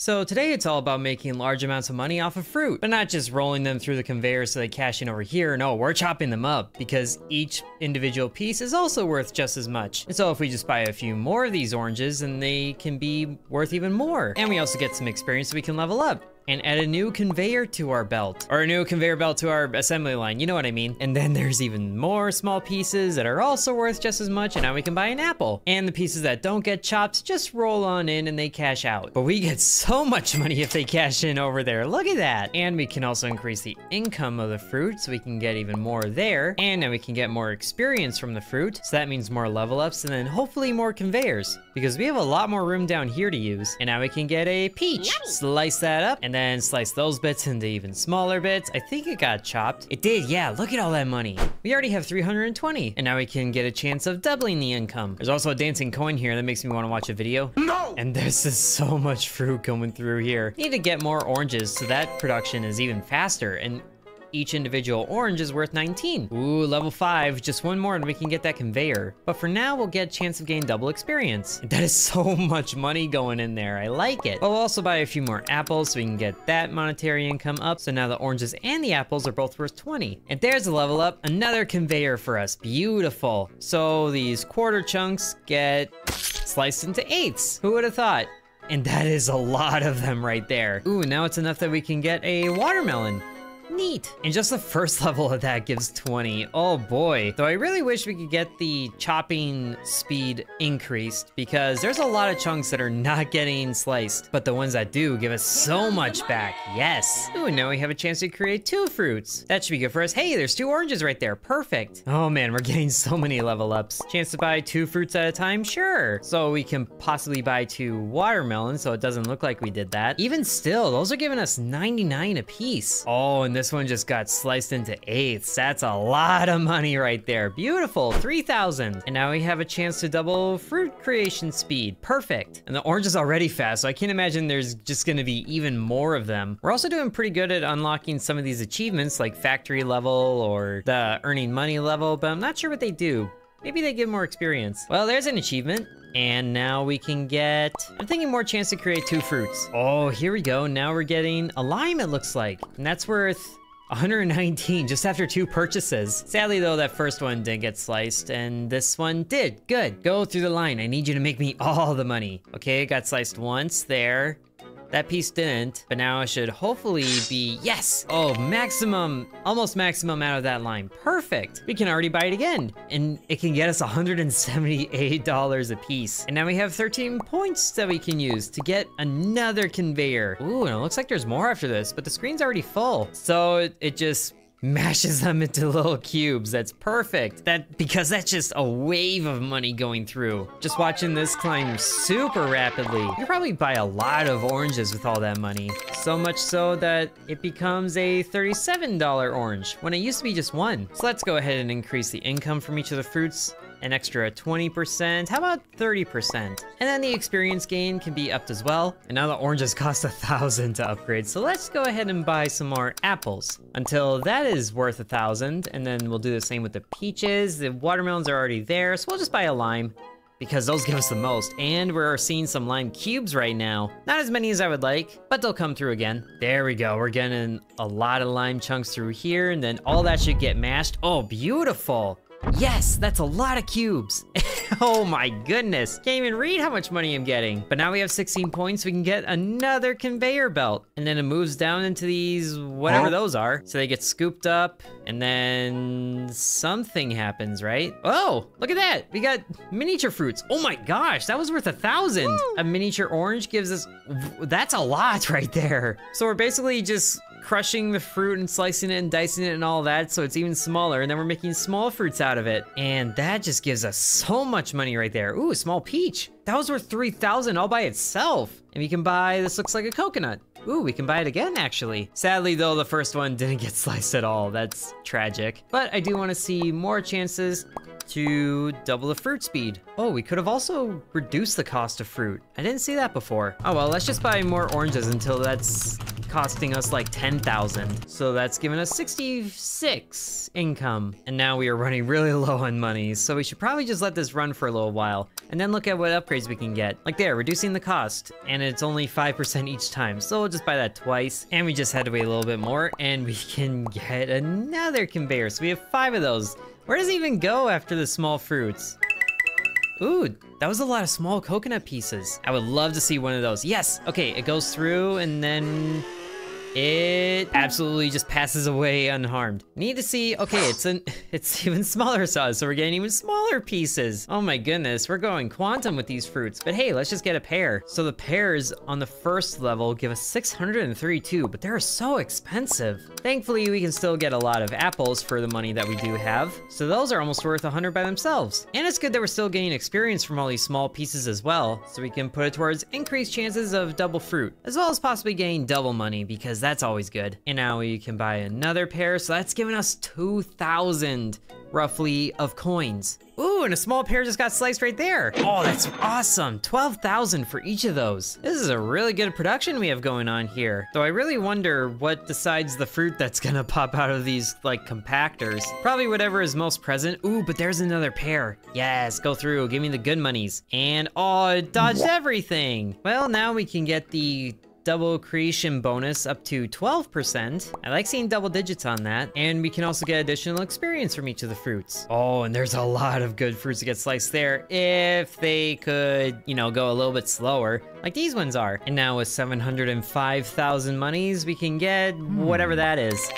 So today it's all about making large amounts of money off of fruit, but not just rolling them through the conveyor so they cash in over here. No, we're chopping them up because each individual piece is also worth just as much. And so if we just buy a few more of these oranges, then they can be worth even more. And we also get some experience so we can level up and add a new conveyor to our belt or a new conveyor belt to our assembly line. You know what I mean? And then there's even more small pieces that are also worth just as much. And now we can buy an apple and the pieces that don't get chopped just roll on in and they cash out. But we get so much money if they cash in over there. Look at that. And we can also increase the income of the fruit so we can get even more there. And now we can get more experience from the fruit. So that means more level ups and then hopefully more conveyors because we have a lot more room down here to use. And now we can get a peach. Slice that up and then then slice those bits into even smaller bits. I think it got chopped. It did, yeah, look at all that money. We already have 320, and now we can get a chance of doubling the income. There's also a dancing coin here that makes me want to watch a video. No! And there's just so much fruit coming through here. Need to get more oranges so that production is even faster, and each individual orange is worth 19. Ooh, level 5, just one more and we can get that conveyor. But for now, we'll get a chance of gaining double experience. That is so much money going in there, I like it. But we'll also buy a few more apples so we can get that monetary income up. So now the oranges and the apples are both worth 20. And there's a level up, another conveyor for us, beautiful. So these quarter chunks get sliced into eighths. Who would have thought? And that is a lot of them right there. Ooh, now it's enough that we can get a watermelon. Neat. And just the first level of that gives 20. Oh boy. Though I really wish we could get the chopping speed increased because there's a lot of chunks that are not getting sliced, but the ones that do give us so much back. Yes. Ooh, now we have a chance to create two fruits. That should be good for us. Hey, there's two oranges right there. Perfect. Oh man, we're getting so many level ups. Chance to buy two fruits at a time? Sure. So we can possibly buy two watermelons so it doesn't look like we did that. Even still, those are giving us 99 a piece. Oh, and this one just got sliced into eighths. That's a lot of money right there. Beautiful, 3,000. And now we have a chance to double fruit creation speed. Perfect. And the orange is already fast, so I can't imagine there's just gonna be even more of them. We're also doing pretty good at unlocking some of these achievements like factory level or the earning money level, but I'm not sure what they do. Maybe they give more experience. Well, there's an achievement. And now we can get, I'm thinking more chance to create two fruits. Oh, here we go. Now we're getting a lime, it looks like. And that's worth 119 just after two purchases. Sadly though, that first one didn't get sliced and this one did. Good, go through the line. I need you to make me all the money. Okay, got sliced once there. That piece didn't, but now it should hopefully be, yes! Oh, maximum, almost maximum out of that line. Perfect. We can already buy it again, and it can get us $178 a piece. And now we have 13 points that we can use to get another conveyor. Ooh, and it looks like there's more after this, but the screen's already full. So it, it just mashes them into little cubes. That's perfect. That because that's just a wave of money going through. Just watching this climb super rapidly. You probably buy a lot of oranges with all that money. So much so that it becomes a $37 orange when it used to be just one. So let's go ahead and increase the income from each of the fruits an extra 20%, how about 30%? And then the experience gain can be upped as well. And now the oranges cost a thousand to upgrade, so let's go ahead and buy some more apples until that is worth a thousand. And then we'll do the same with the peaches. The watermelons are already there, so we'll just buy a lime because those give us the most. And we're seeing some lime cubes right now. Not as many as I would like, but they'll come through again. There we go. We're getting a lot of lime chunks through here, and then all that should get mashed. Oh, beautiful. Yes, that's a lot of cubes. oh my goodness. Can't even read how much money I'm getting. But now we have 16 points, we can get another conveyor belt. And then it moves down into these, whatever those are. So they get scooped up and then something happens, right? Oh, look at that. We got miniature fruits. Oh my gosh, that was worth a thousand. A miniature orange gives us, that's a lot right there. So we're basically just crushing the fruit and slicing it and dicing it and all that so it's even smaller and then we're making small fruits out of it and that just gives us so much money right there ooh a small peach that was worth 3000 all by itself and we can buy this looks like a coconut Ooh, we can buy it again, actually. Sadly, though, the first one didn't get sliced at all. That's tragic. But I do want to see more chances to double the fruit speed. Oh, we could have also reduced the cost of fruit. I didn't see that before. Oh, well, let's just buy more oranges until that's costing us like 10,000. So that's giving us 66 income. And now we are running really low on money. So we should probably just let this run for a little while and then look at what upgrades we can get. Like there, reducing the cost and it's only 5% each time. So we'll just buy that twice and we just had to wait a little bit more and we can get another conveyor. So we have five of those. Where does it even go after the small fruits? Ooh, that was a lot of small coconut pieces. I would love to see one of those. Yes, okay, it goes through and then it absolutely just passes away unharmed. Need to see, okay, it's an, it's even smaller size, so we're getting even smaller pieces. Oh my goodness, we're going quantum with these fruits. But hey, let's just get a pear. So the pears on the first level give us 632, but they're so expensive. Thankfully, we can still get a lot of apples for the money that we do have. So those are almost worth 100 by themselves. And it's good that we're still getting experience from all these small pieces as well, so we can put it towards increased chances of double fruit, as well as possibly getting double money because because that's always good. And now we can buy another pear, so that's giving us 2,000 roughly of coins. Ooh, and a small pear just got sliced right there. Oh, that's awesome. 12,000 for each of those. This is a really good production we have going on here. Though I really wonder what decides the fruit that's gonna pop out of these, like, compactors. Probably whatever is most present. Ooh, but there's another pear. Yes, go through, give me the good monies. And, oh, it dodged everything. Well, now we can get the double creation bonus up to 12%. I like seeing double digits on that. And we can also get additional experience from each of the fruits. Oh, and there's a lot of good fruits to get sliced there if they could, you know, go a little bit slower like these ones are. And now with 705,000 monies, we can get whatever hmm. that is.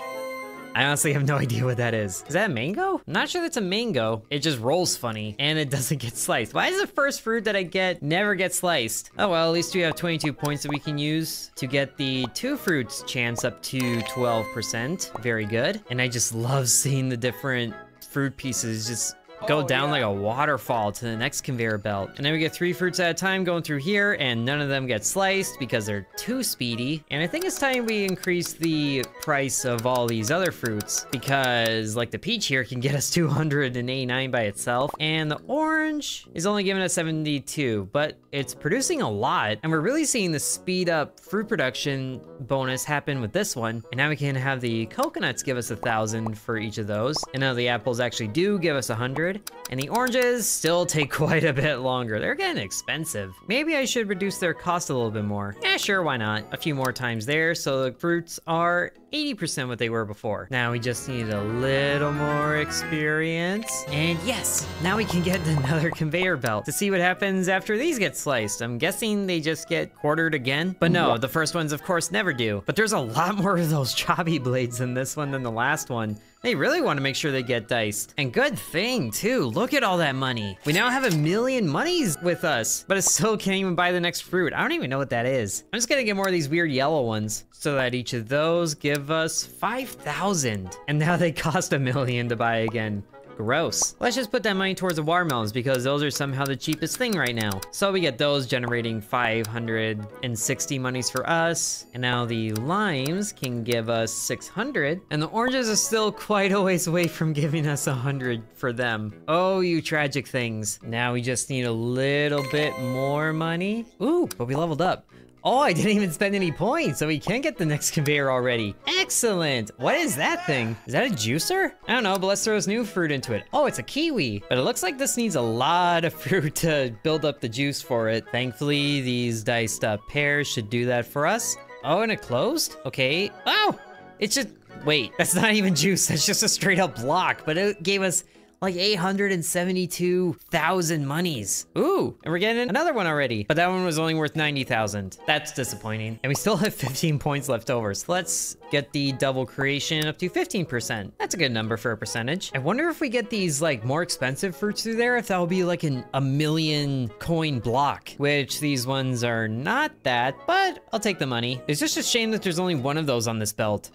I honestly have no idea what that is. Is that a mango? I'm not sure that's a mango. It just rolls funny and it doesn't get sliced. Why is the first fruit that I get never get sliced? Oh well, at least we have 22 points that we can use to get the two fruits chance up to 12%. Very good. And I just love seeing the different fruit pieces just go oh, down like a waterfall to the next conveyor belt. And then we get three fruits at a time going through here, and none of them get sliced because they're too speedy. And I think it's time we increase the price of all these other fruits because like the peach here can get us 289 by itself, and the orange is only giving us 72, but it's producing a lot, and we're really seeing the speed up fruit production bonus happen with this one. And now we can have the coconuts give us a thousand for each of those. And now the apples actually do give us a hundred word and the oranges still take quite a bit longer. They're getting expensive. Maybe I should reduce their cost a little bit more. Yeah, sure, why not? A few more times there, so the fruits are 80% what they were before. Now we just need a little more experience. And yes, now we can get another conveyor belt to see what happens after these get sliced. I'm guessing they just get quartered again. But no, the first ones of course never do. But there's a lot more of those choppy blades in this one than the last one. They really want to make sure they get diced. And good thing, too. Look at all that money. We now have a million monies with us, but it still can't even buy the next fruit. I don't even know what that is. I'm just gonna get more of these weird yellow ones so that each of those give us 5,000. And now they cost a million to buy again. Gross. Let's just put that money towards the watermelons because those are somehow the cheapest thing right now. So we get those generating 560 monies for us. And now the limes can give us 600. And the oranges are still quite a ways away from giving us 100 for them. Oh, you tragic things. Now we just need a little bit more money. Ooh, but we leveled up. Oh, I didn't even spend any points, so we can get the next conveyor already. Excellent. What is that thing? Is that a juicer? I don't know, but let's throw this new fruit into it. Oh, it's a kiwi. But it looks like this needs a lot of fruit to build up the juice for it. Thankfully, these diced up pears should do that for us. Oh, and it closed? Okay. Oh, it's just, wait, that's not even juice. That's just a straight up block, but it gave us like 872,000 monies. Ooh, and we're getting another one already, but that one was only worth 90,000. That's disappointing. And we still have 15 points left over, so let's get the double creation up to 15%. That's a good number for a percentage. I wonder if we get these like more expensive fruits through there, if that'll be like an, a million coin block, which these ones are not that, but I'll take the money. It's just a shame that there's only one of those on this belt.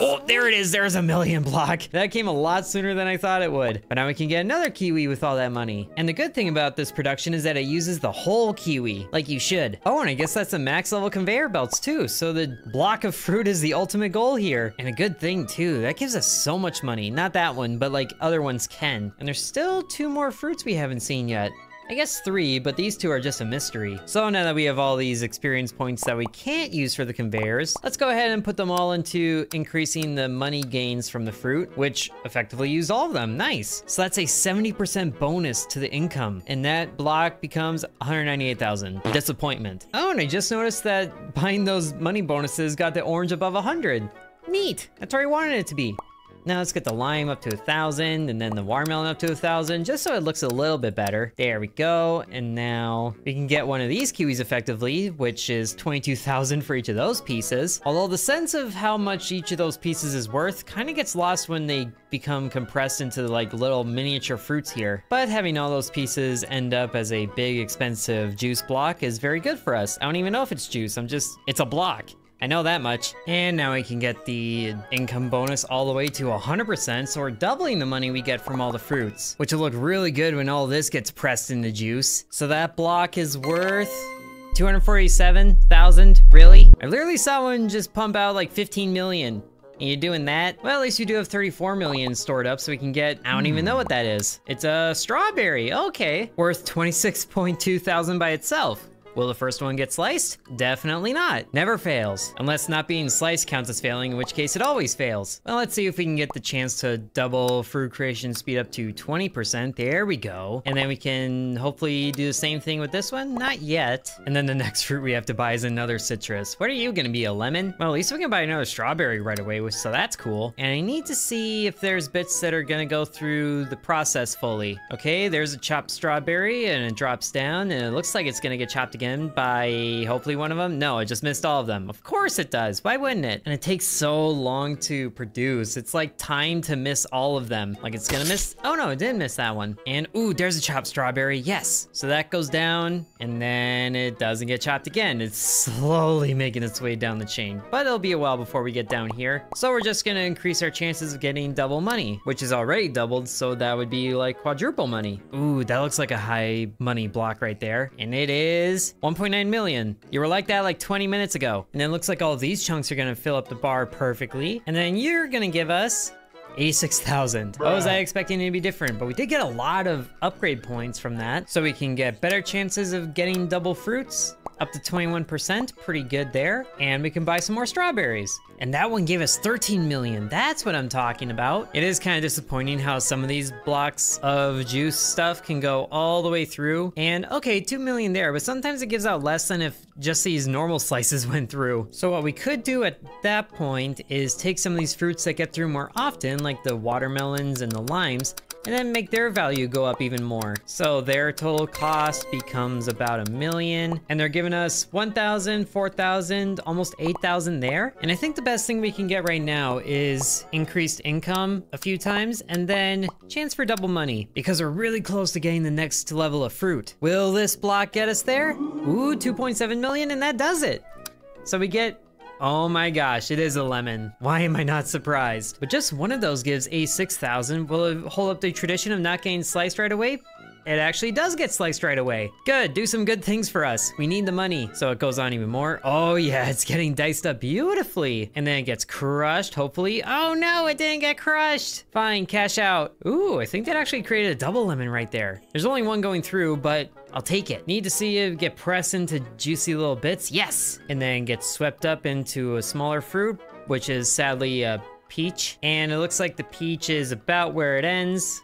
Oh, there it is. There's a million block. That came a lot sooner than I thought it would. But now we can get another kiwi with all that money. And the good thing about this production is that it uses the whole kiwi, like you should. Oh, and I guess that's the max level conveyor belts too. So the block of fruit is the ultimate goal here. And a good thing too, that gives us so much money. Not that one, but like other ones can. And there's still two more fruits we haven't seen yet. I guess three, but these two are just a mystery. So now that we have all these experience points that we can't use for the conveyors, let's go ahead and put them all into increasing the money gains from the fruit, which effectively use all of them. Nice. So that's a 70% bonus to the income, and that block becomes 198,000. Disappointment. Oh, and I just noticed that buying those money bonuses got the orange above 100. Neat. That's where I wanted it to be. Now let's get the lime up to a thousand and then the watermelon up to a thousand just so it looks a little bit better. There we go. And now we can get one of these kiwis effectively, which is 22,000 for each of those pieces. Although the sense of how much each of those pieces is worth kind of gets lost when they become compressed into like little miniature fruits here. But having all those pieces end up as a big expensive juice block is very good for us. I don't even know if it's juice, I'm just, it's a block. I know that much. And now we can get the income bonus all the way to 100%, so we're doubling the money we get from all the fruits, which will look really good when all this gets pressed into juice. So that block is worth 247,000, really? I literally saw one just pump out like 15 million. And you're doing that? Well, at least you do have 34 million stored up so we can get, I don't even know what that is. It's a strawberry, okay. Worth 26.2 thousand by itself. Will the first one get sliced? Definitely not. Never fails. Unless not being sliced counts as failing, in which case it always fails. Well, let's see if we can get the chance to double fruit creation speed up to 20%. There we go. And then we can hopefully do the same thing with this one. Not yet. And then the next fruit we have to buy is another citrus. What are you gonna be, a lemon? Well, at least we can buy another strawberry right away, so that's cool. And I need to see if there's bits that are gonna go through the process fully. Okay, there's a chopped strawberry and it drops down and it looks like it's gonna get chopped again by hopefully one of them. No, I just missed all of them. Of course it does. Why wouldn't it? And it takes so long to produce. It's like time to miss all of them. Like it's gonna miss. Oh no, it didn't miss that one. And ooh, there's a chopped strawberry. Yes. So that goes down and then it doesn't get chopped again. It's slowly making its way down the chain, but it'll be a while before we get down here. So we're just gonna increase our chances of getting double money, which is already doubled. So that would be like quadruple money. Ooh, that looks like a high money block right there. And it is 1.9 million. You were like that like 20 minutes ago. And then it looks like all these chunks are gonna fill up the bar perfectly. And then you're gonna give us 86,000. What was I expecting it to be different? But we did get a lot of upgrade points from that. So we can get better chances of getting double fruits up to 21%, pretty good there. And we can buy some more strawberries. And that one gave us 13 million. That's what I'm talking about. It is kind of disappointing how some of these blocks of juice stuff can go all the way through. And okay, 2 million there, but sometimes it gives out less than if just these normal slices went through. So what we could do at that point is take some of these fruits that get through more often, like the watermelons and the limes, and then make their value go up even more. So their total cost becomes about a million, and they're giving us 1,000, 4,000, almost 8,000 there. And I think the best thing we can get right now is increased income a few times, and then chance for double money, because we're really close to getting the next level of fruit. Will this block get us there? Ooh, 2.7 million, and that does it. So we get Oh my gosh, it is a lemon. Why am I not surprised? But just one of those gives a 6,000. Will it hold up the tradition of not getting sliced right away? It actually does get sliced right away. Good, do some good things for us. We need the money. So it goes on even more. Oh yeah, it's getting diced up beautifully. And then it gets crushed, hopefully. Oh no, it didn't get crushed. Fine, cash out. Ooh, I think that actually created a double lemon right there. There's only one going through, but I'll take it. Need to see it get pressed into juicy little bits. Yes! And then get swept up into a smaller fruit, which is sadly a peach. And it looks like the peach is about where it ends.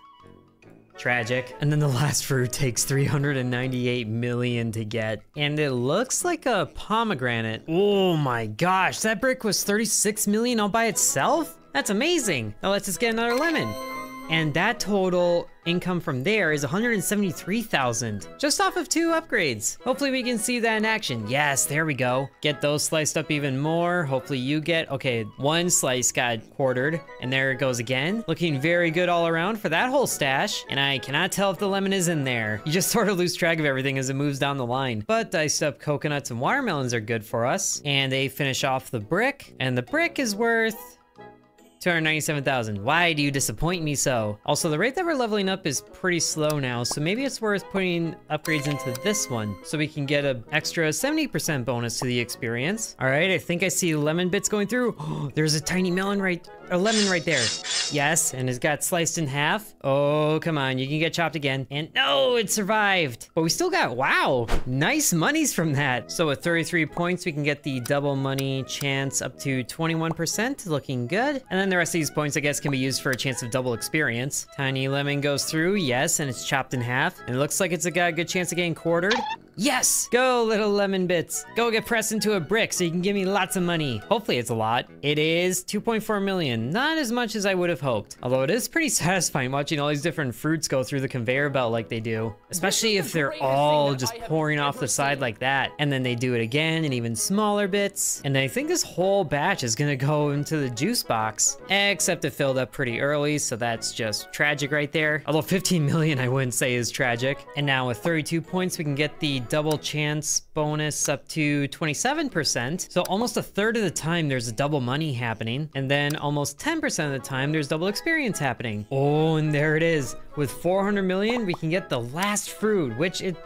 Tragic. And then the last fruit takes 398 million to get. And it looks like a pomegranate. Oh my gosh, that brick was 36 million all by itself? That's amazing. Now let's just get another lemon. And that total income from there is 173,000, just off of two upgrades. Hopefully we can see that in action. Yes, there we go. Get those sliced up even more. Hopefully you get, okay, one slice got quartered, and there it goes again. Looking very good all around for that whole stash, and I cannot tell if the lemon is in there. You just sort of lose track of everything as it moves down the line. But diced up coconuts and watermelons are good for us, and they finish off the brick, and the brick is worth 297,000. Why do you disappoint me so? Also, the rate that we're leveling up is pretty slow now, so maybe it's worth putting upgrades into this one so we can get an extra 70% bonus to the experience. All right, I think I see lemon bits going through. there's a tiny melon right... a lemon right there. Yes, and it's got sliced in half. Oh, come on, you can get chopped again. And no, it survived. But we still got, wow, nice monies from that. So with 33 points, we can get the double money chance up to 21%, looking good. And then the rest of these points, I guess, can be used for a chance of double experience. Tiny lemon goes through, yes, and it's chopped in half. And it looks like it's got a good chance of getting quartered. Yes! Go, little lemon bits. Go get pressed into a brick so you can give me lots of money. Hopefully it's a lot. It is 2.4 million. Not as much as I would have hoped. Although it is pretty satisfying watching all these different fruits go through the conveyor belt like they do. Especially if they're all just pouring off the side like that. And then they do it again in even smaller bits. And I think this whole batch is gonna go into the juice box. Except it filled up pretty early, so that's just tragic right there. Although 15 million I wouldn't say is tragic. And now with 32 points, we can get the double chance bonus up to 27%. So almost a third of the time there's a double money happening. And then almost 10% of the time there's double experience happening. Oh, and there it is. With 400 million, we can get the last fruit, which it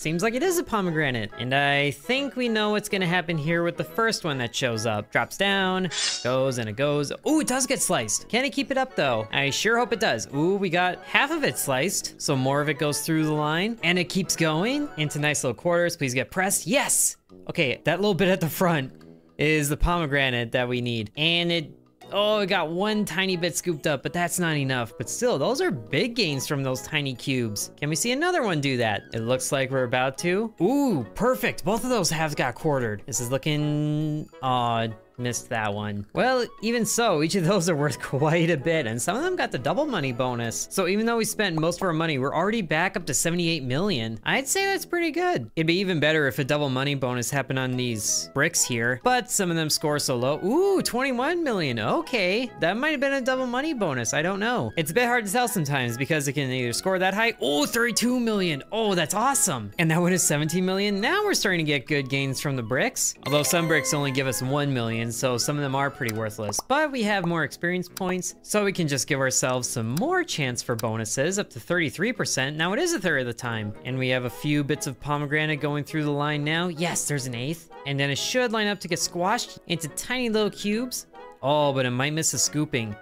Seems like it is a pomegranate. And I think we know what's gonna happen here with the first one that shows up. Drops down, goes and it goes. Ooh, it does get sliced. Can it keep it up though? I sure hope it does. Ooh, we got half of it sliced. So more of it goes through the line and it keeps going into nice little quarters. Please get pressed. Yes! Okay, that little bit at the front is the pomegranate that we need. And it Oh, it got one tiny bit scooped up, but that's not enough. But still, those are big gains from those tiny cubes. Can we see another one do that? It looks like we're about to. Ooh, perfect. Both of those halves got quartered. This is looking odd. Missed that one. Well, even so, each of those are worth quite a bit, and some of them got the double money bonus. So even though we spent most of our money, we're already back up to 78 million. I'd say that's pretty good. It'd be even better if a double money bonus happened on these bricks here, but some of them score so low. Ooh, 21 million, okay. That might have been a double money bonus, I don't know. It's a bit hard to tell sometimes because it can either score that high, oh, 32 million. Oh, that's awesome. And that one is 17 million. Now we're starting to get good gains from the bricks. Although some bricks only give us 1 million, so some of them are pretty worthless. But we have more experience points, so we can just give ourselves some more chance for bonuses, up to 33%. Now it is a third of the time. And we have a few bits of pomegranate going through the line now. Yes, there's an eighth. And then it should line up to get squashed into tiny little cubes. Oh, but it might miss a scooping.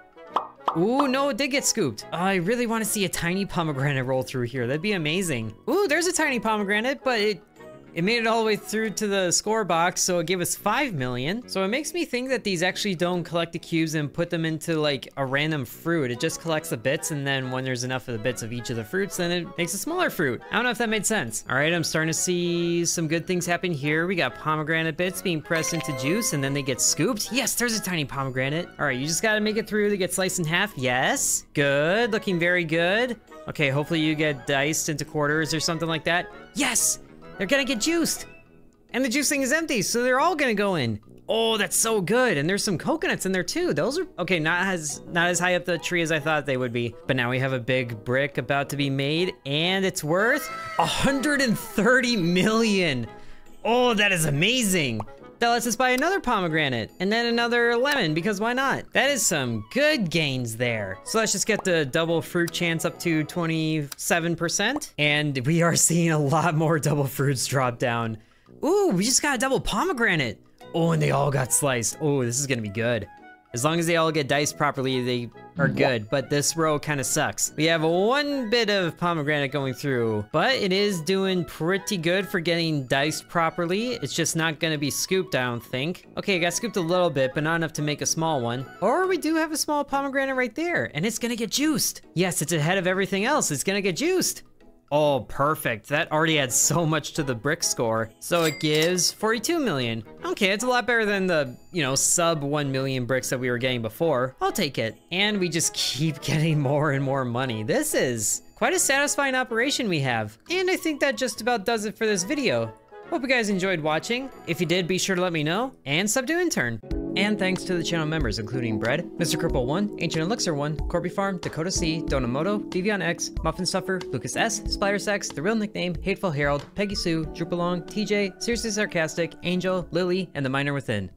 Ooh, no, it did get scooped. Oh, I really want to see a tiny pomegranate roll through here. That'd be amazing. Ooh, there's a tiny pomegranate, but it it made it all the way through to the score box, so it gave us 5 million. So it makes me think that these actually don't collect the cubes and put them into like a random fruit. It just collects the bits, and then when there's enough of the bits of each of the fruits, then it makes a smaller fruit. I don't know if that made sense. All right, I'm starting to see some good things happen here. We got pomegranate bits being pressed into juice, and then they get scooped. Yes, there's a tiny pomegranate. All right, you just gotta make it through to get sliced in half. Yes, good, looking very good. Okay, hopefully you get diced into quarters or something like that. Yes, they're gonna get juiced. And the juicing is empty, so they're all gonna go in. Oh, that's so good. And there's some coconuts in there too. Those are, okay, not as, not as high up the tree as I thought they would be. But now we have a big brick about to be made and it's worth 130 million. Oh, that is amazing. That lets us buy another pomegranate and then another lemon because why not? That is some good gains there. So let's just get the double fruit chance up to 27%. And we are seeing a lot more double fruits drop down. Ooh, we just got a double pomegranate. Oh, and they all got sliced. Oh, this is gonna be good. As long as they all get diced properly, they are good, but this row kind of sucks. We have one bit of pomegranate going through, but it is doing pretty good for getting diced properly. It's just not gonna be scooped, I don't think. Okay, I got scooped a little bit, but not enough to make a small one. Or we do have a small pomegranate right there, and it's gonna get juiced. Yes, it's ahead of everything else. It's gonna get juiced. Oh, perfect. That already adds so much to the brick score. So it gives 42 million. Okay, it's a lot better than the, you know, sub 1 million bricks that we were getting before. I'll take it. And we just keep getting more and more money. This is quite a satisfying operation we have. And I think that just about does it for this video. Hope you guys enjoyed watching. If you did, be sure to let me know, and sub to Intern. And thanks to the channel members, including Bread, Mr. Cripple 1, Ancient Elixir 1, Corby Farm, Dakota C, Donamoto, Devion X, Muffin Stuffer, Lucas S, Splatter Sex, The Real Nickname, Hateful Herald, Peggy Sue, Droopalong, TJ, Seriously Sarcastic, Angel, Lily, and The Miner Within.